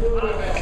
Thank you.